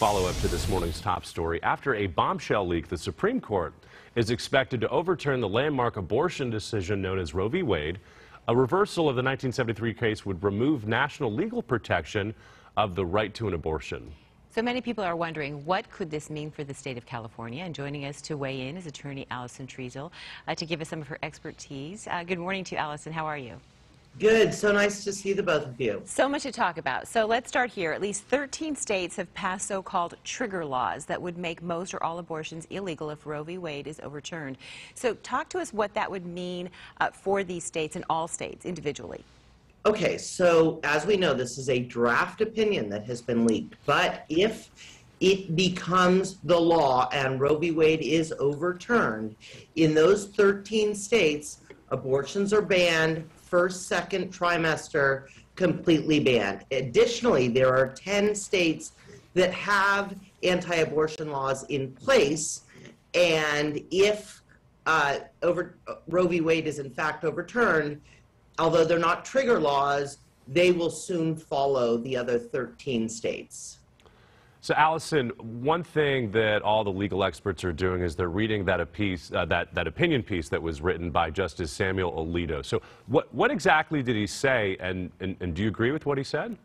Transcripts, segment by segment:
Follow up to this morning's top story. After a bombshell leak, the Supreme Court is expected to overturn the landmark abortion decision known as Roe v. Wade. A reversal of the 1973 case would remove national legal protection of the right to an abortion. So many people are wondering what could this mean for the state of California. And joining us to weigh in is attorney Alison Treissl uh, to give us some of her expertise. Uh, good morning to you, Alison. How are you? Good. So nice to see the both of you. So much to talk about. So let's start here. At least 13 states have passed so-called trigger laws that would make most or all abortions illegal if Roe v. Wade is overturned. So talk to us what that would mean uh, for these states and all states individually. Okay, so as we know, this is a draft opinion that has been leaked. But if it becomes the law and Roe v. Wade is overturned, in those 13 states, abortions are banned, first, second trimester completely banned. Additionally, there are 10 states that have anti abortion laws in place. And if uh, over, Roe v. Wade is in fact overturned, although they're not trigger laws, they will soon follow the other 13 states. So, Alison, one thing that all the legal experts are doing is they're reading that piece, uh, that that opinion piece that was written by Justice Samuel Alito. So, what what exactly did he say, and, and, and do you agree with what he said?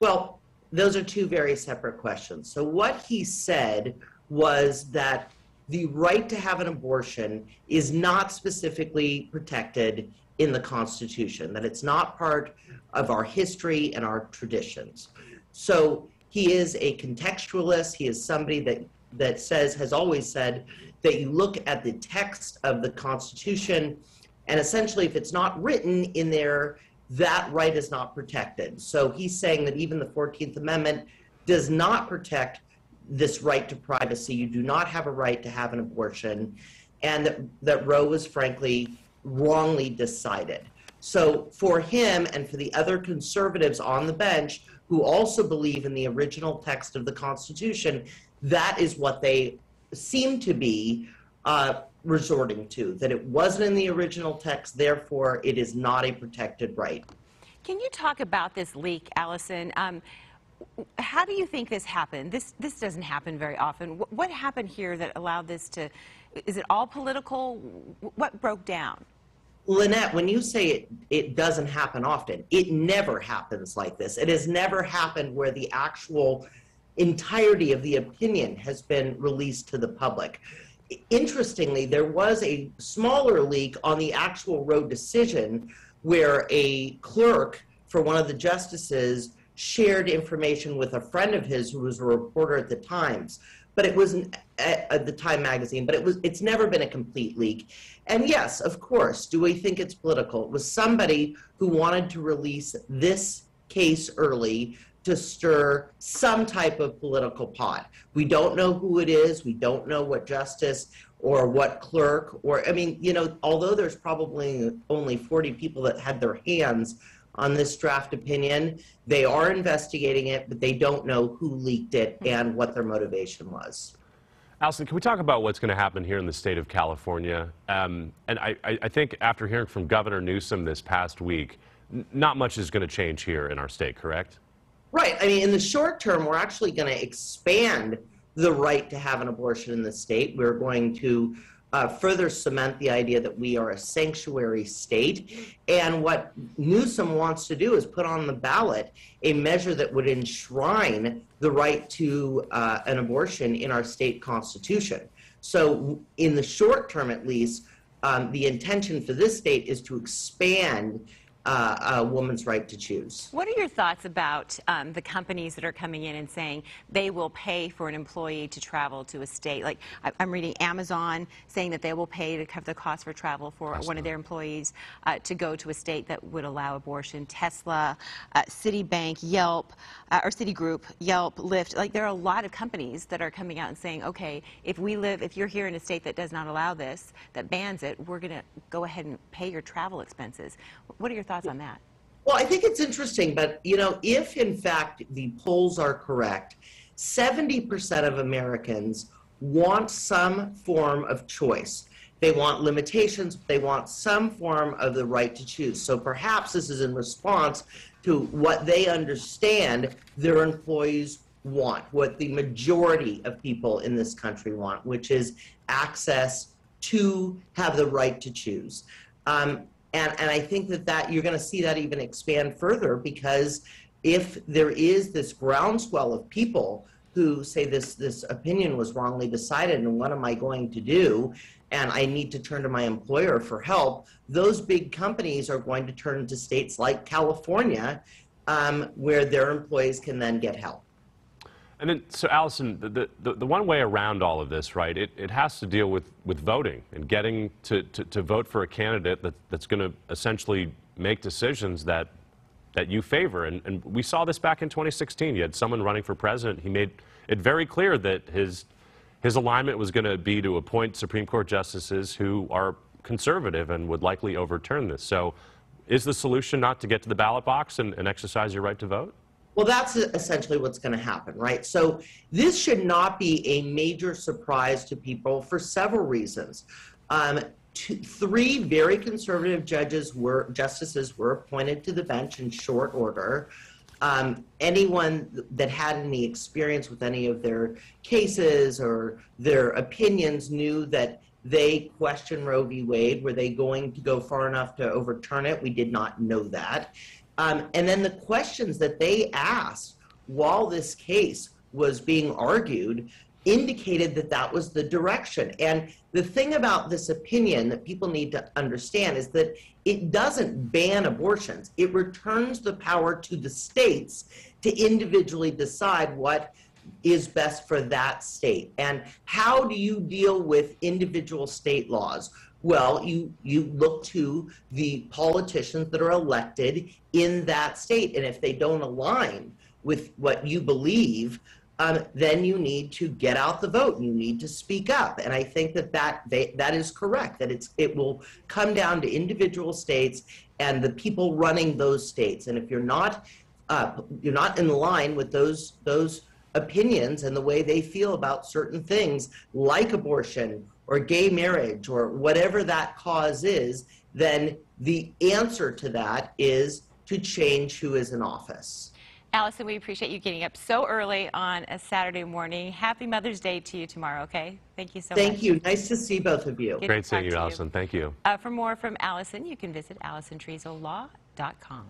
Well, those are two very separate questions. So, what he said was that the right to have an abortion is not specifically protected in the Constitution, that it's not part of our history and our traditions. So he is a contextualist. He is somebody that, that says, has always said, that you look at the text of the Constitution, and essentially, if it's not written in there, that right is not protected. So he's saying that even the 14th Amendment does not protect this right to privacy. You do not have a right to have an abortion, and that, that Roe was frankly wrongly decided. So for him and for the other conservatives on the bench who also believe in the original text of the Constitution, that is what they seem to be uh, resorting to, that it wasn't in the original text, therefore it is not a protected right. Can you talk about this leak, Alison? Um, how do you think this happened? This this doesn't happen very often. What, what happened here that allowed this to? Is it all political? What broke down? Lynette, when you say it, it doesn't happen often, it never happens like this. It has never happened where the actual entirety of the opinion has been released to the public. Interestingly, there was a smaller leak on the actual Roe decision where a clerk for one of the justices shared information with a friend of his who was a reporter at the Times. But it was at, at eh, eh, the Time magazine, but it was it's never been a complete leak. And yes, of course, do we think it's political? It was somebody who wanted to release this case early to stir some type of political pot. We don't know who it is. We don't know what justice or what clerk or I mean, you know, although there's probably only 40 people that had their hands on this draft opinion. They are investigating it, but they don't know who leaked it and what their motivation was. Alison, can we talk about what's going to happen here in the state of California? Um, and I, I, think after hearing from Governor Newsom this past week, not much is going to change here in our state, correct? Right. I mean, in the short term, we're actually going to expand the right to have an abortion in the state. We're going to uh, further cement the idea that we are a sanctuary state. And what Newsom wants to do is put on the ballot a measure that would enshrine the right to uh, an abortion in our state constitution. So, in the short term at least, um, the intention for this state is to expand uh, a woman's right to choose. What are your thoughts about um, the companies that are coming in and saying they will pay for an employee to travel to a state? Like I'm reading Amazon saying that they will pay to cover the cost for travel for one of their employees uh, to go to a state that would allow abortion. Tesla, uh, Citibank, Yelp, uh, or Citigroup, Yelp, Lyft. Like there are a lot of companies that are coming out and saying, okay, if we live, if you're here in a state that does not allow this, that bans it, we're going to go ahead and pay your travel expenses. What are your thoughts on that? Well, I think it's interesting, but you know, if in fact the polls are correct, 70% of Americans want some form of choice. They want limitations, they want some form of the right to choose. So perhaps this is in response to what they understand their employees want, what the majority of people in this country want, which is access to have the right to choose. Um, and, and I think that, that you're going to see that even expand further because if there is this groundswell of people who say this this opinion was wrongly decided and what am I going to do and I need to turn to my employer for help, those big companies are going to turn to states like California um, where their employees can then get help. And then, so Alison, the, the, the one way around all of this, right, it, it has to deal with, with voting and getting to, to, to vote for a candidate that, that's going to essentially make decisions that, that you favor. And, and we saw this back in 2016. You had someone running for president. He made it very clear that his, his alignment was going to be to appoint Supreme Court justices who are conservative and would likely overturn this. So is the solution not to get to the ballot box and, and exercise your right to vote? Well, that's essentially what's going to happen, right? So this should not be a major surprise to people for several reasons. Um, two, three very conservative judges were justices were appointed to the bench in short order. Um, anyone that had any experience with any of their cases or their opinions knew that they questioned Roe v. Wade. Were they going to go far enough to overturn it? We did not know that. Um, and then the questions that they asked while this case was being argued indicated that that was the direction. And the thing about this opinion that people need to understand is that it doesn't ban abortions, it returns the power to the states to individually decide what is best for that state. And how do you deal with individual state laws? Well, you you look to the politicians that are elected in that state, and if they don't align with what you believe, um, then you need to get out the vote. You need to speak up, and I think that that they, that is correct. That it's it will come down to individual states and the people running those states. And if you're not uh, you're not in line with those those opinions and the way they feel about certain things, like abortion or gay marriage or whatever that cause is, then the answer to that is to change who is in office. Alison, we appreciate you getting up so early on a Saturday morning. Happy Mother's Day to you tomorrow, okay? Thank you so Thank much. Thank you. Nice to see both of you. Good Great seeing you, to Alison. Thank you. Uh, for more from Alison, you can visit AlisonTreisslLaw.com.